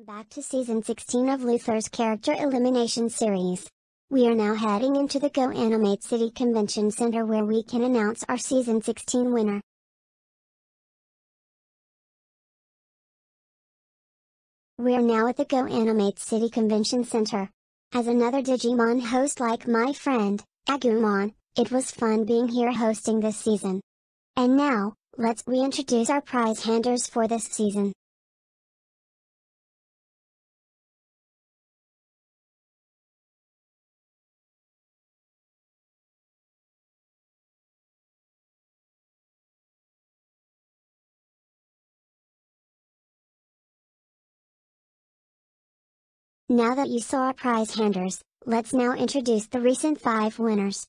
Welcome back to season 16 of Luther's character elimination series. We are now heading into the Go Animate City Convention Center where we can announce our season 16 winner. We are now at the Go Animate City Convention Center. As another Digimon host like my friend, Agumon, it was fun being here hosting this season. And now, let's reintroduce our prize handers for this season. Now that you saw our prize handers, let's now introduce the recent five winners.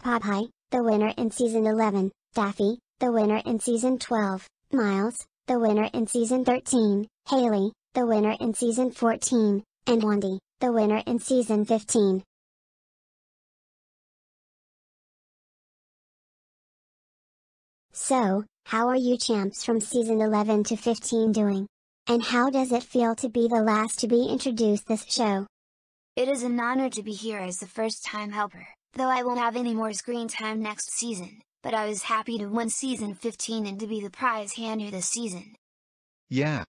Popeye, the winner in season 11, Daffy, the winner in season 12, Miles, the winner in season 13, Haley, the winner in season 14, and Wendy, the winner in season 15. So, how are you champs from season 11 to 15 doing? And how does it feel to be the last to be introduced this show? It is an honor to be here as the first time helper, though I won't have any more screen time next season, but I was happy to win season 15 and to be the prize hander this season. Yeah.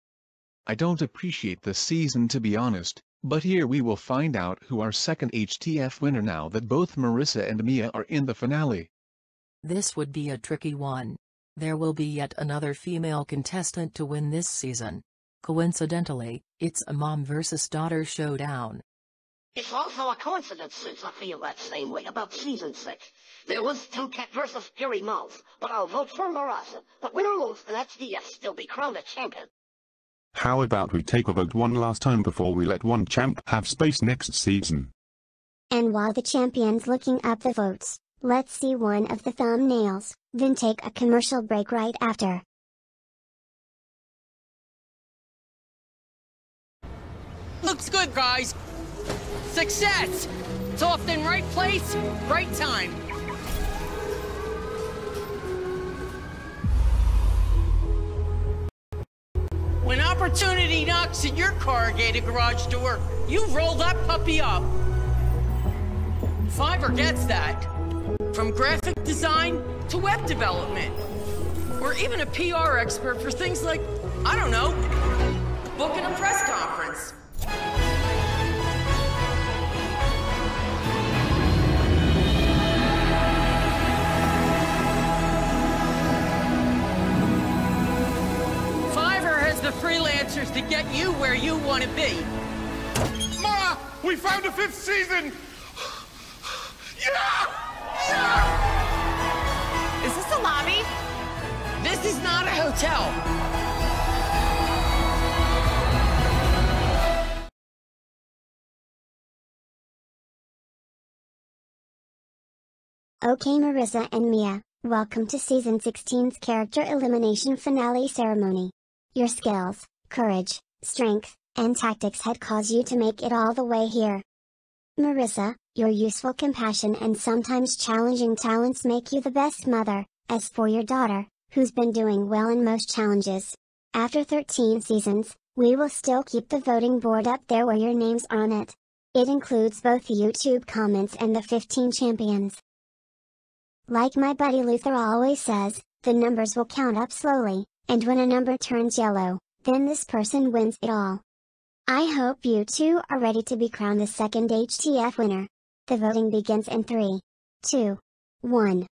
I don't appreciate the season to be honest, but here we will find out who our second HTF winner now that both Marissa and Mia are in the finale. This would be a tricky one. There will be yet another female contestant to win this season. Coincidentally, it's a mom versus daughter showdown. It's also a coincidence since I feel that same way about season six. There was Tomcat versus Fury Mouse, but I'll vote for Marissa. But win or lose, an HTF still be crowned a champion. How about we take a vote one last time before we let one champ have space next season? And while the champion's looking up the votes, let's see one of the thumbnails, then take a commercial break right after. Looks good, guys. Success! It's often right place, right time. When opportunity knocks at your corrugated garage door, you roll that puppy up. Fiverr gets that. From graphic design to web development. Or even a PR expert for things like, I don't know, booking a press conference. To get you where you want to be. Ma! We found a fifth season! Yeah! Yeah! Is this a lobby? This is not a hotel. Okay Marissa and Mia, welcome to season 16's character elimination finale ceremony. Your skills, courage, strength, and tactics had caused you to make it all the way here. Marissa, your useful compassion and sometimes challenging talents make you the best mother, as for your daughter, who's been doing well in most challenges. After 13 seasons, we will still keep the voting board up there where your names are on it. It includes both the YouTube comments and the 15 champions. Like my buddy Luther always says, the numbers will count up slowly, and when a number turns yellow, then this person wins it all. I hope you two are ready to be crowned the second HTF winner. The voting begins in 3, 2, 1.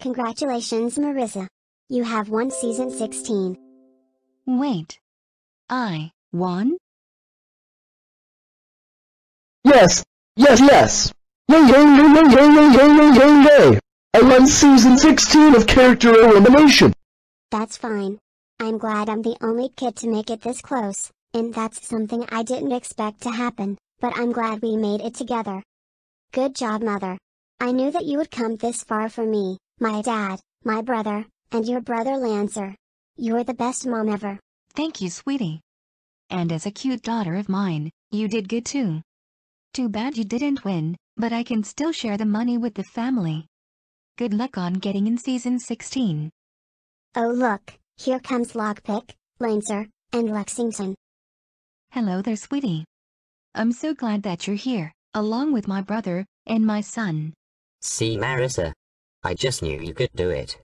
Congratulations Marissa. You have won season 16. Wait. I won? Yes, yes, yes. Yay, yay, yay, yay, yay, yay, yay, yay, yay, yay. I won season 16 of character elimination. That's fine. I'm glad I'm the only kid to make it this close, and that's something I didn't expect to happen, but I'm glad we made it together. Good job mother. I knew that you would come this far for me, my dad, my brother, and your brother Lancer. You're the best mom ever. Thank you, sweetie. And as a cute daughter of mine, you did good too. Too bad you didn't win, but I can still share the money with the family. Good luck on getting in season 16. Oh look, here comes Lockpick, Lancer, and Lexington. Hello there, sweetie. I'm so glad that you're here, along with my brother, and my son. See Marissa. I just knew you could do it.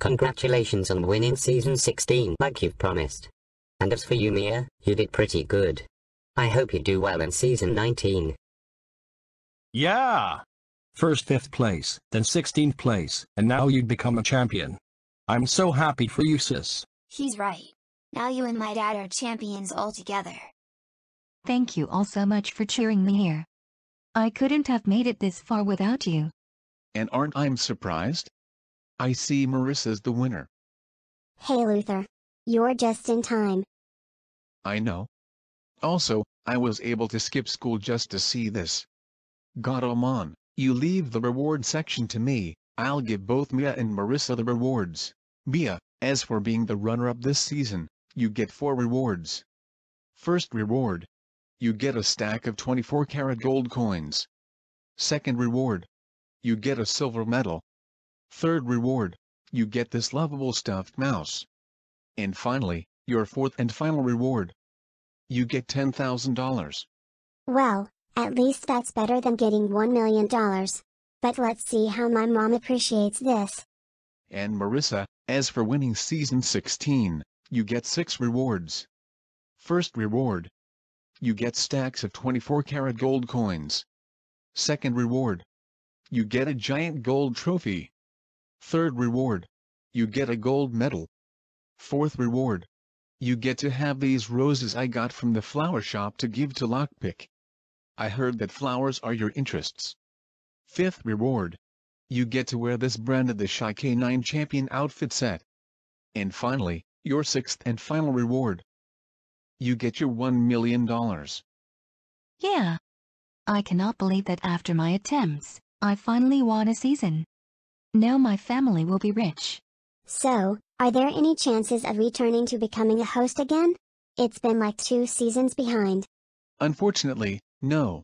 Congratulations on winning season 16 like you've promised. And as for you Mia, you did pretty good. I hope you do well in season 19. Yeah! First 5th place, then 16th place, and now you'd become a champion. I'm so happy for you sis. He's right. Now you and my dad are champions all together. Thank you all so much for cheering me here. I couldn't have made it this far without you. And aren't I'm surprised? I see Marissa's the winner. Hey Luther. You're just in time. I know. Also, I was able to skip school just to see this. Gatomon, you leave the reward section to me, I'll give both Mia and Marissa the rewards. Mia, as for being the runner-up this season, you get 4 rewards. First reward. You get a stack of 24 karat gold coins. Second reward. You get a silver medal. Third reward. You get this lovable stuffed mouse. And finally, your fourth and final reward. You get $10,000. Well, at least that's better than getting $1 million. But let's see how my mom appreciates this. And Marissa, as for winning season 16, you get 6 rewards. First reward. You get stacks of 24 karat gold coins. Second reward. You get a giant gold trophy. Third reward. You get a gold medal. Fourth reward. You get to have these roses I got from the flower shop to give to Lockpick. I heard that flowers are your interests. Fifth reward. You get to wear this brand of the Shy K9 Champion outfit set. And finally, your sixth and final reward. You get your $1 million. Yeah. I cannot believe that after my attempts, I finally won a season. Now my family will be rich. So, are there any chances of returning to becoming a host again? It's been like two seasons behind. Unfortunately, no.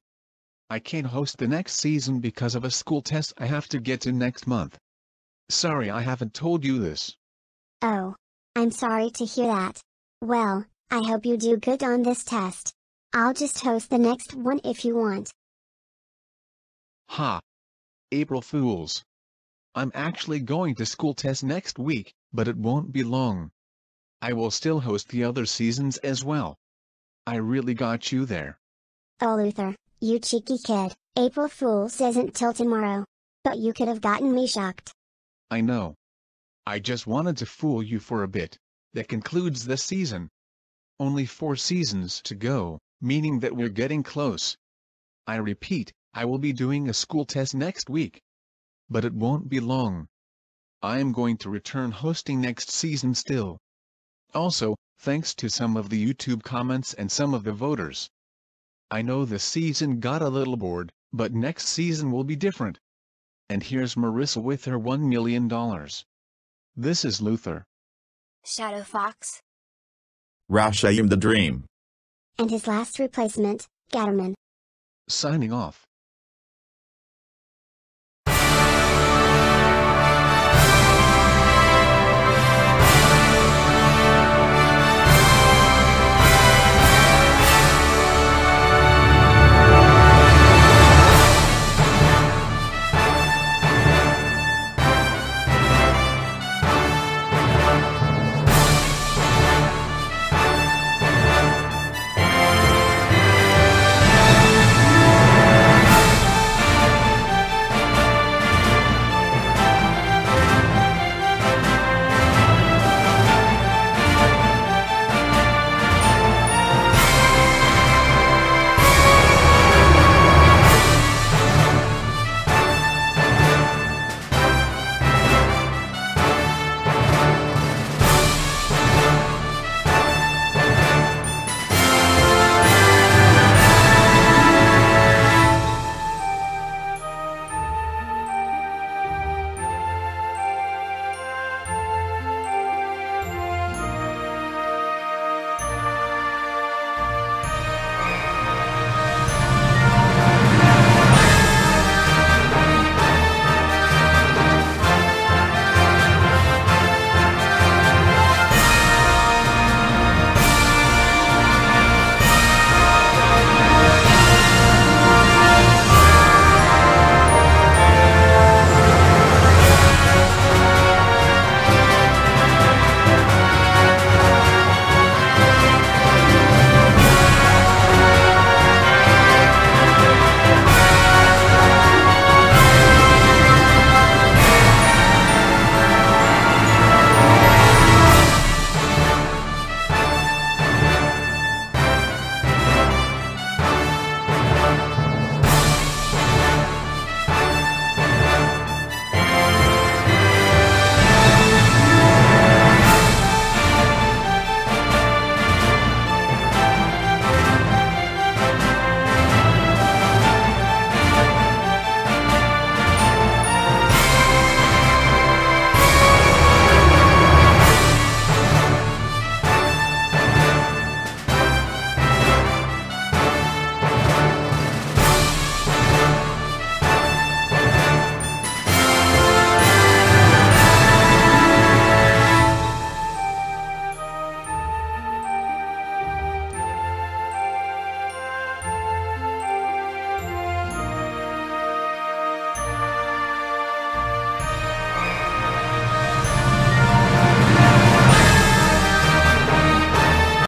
I can't host the next season because of a school test I have to get to next month. Sorry I haven't told you this. Oh. I'm sorry to hear that. Well, I hope you do good on this test. I'll just host the next one if you want. Ha! April Fools. I'm actually going to school test next week, but it won't be long. I will still host the other seasons as well. I really got you there. Oh Luther, you cheeky kid, April Fool's isn't till tomorrow. But you could have gotten me shocked. I know. I just wanted to fool you for a bit. That concludes this season. Only four seasons to go, meaning that we're getting close. I repeat, I will be doing a school test next week. But it won't be long. I am going to return hosting next season still. Also, thanks to some of the YouTube comments and some of the voters. I know this season got a little bored, but next season will be different. And here's Marissa with her $1 million. This is Luther. Shadow Fox. Rashayim the Dream. And his last replacement, Gatomon. Signing off.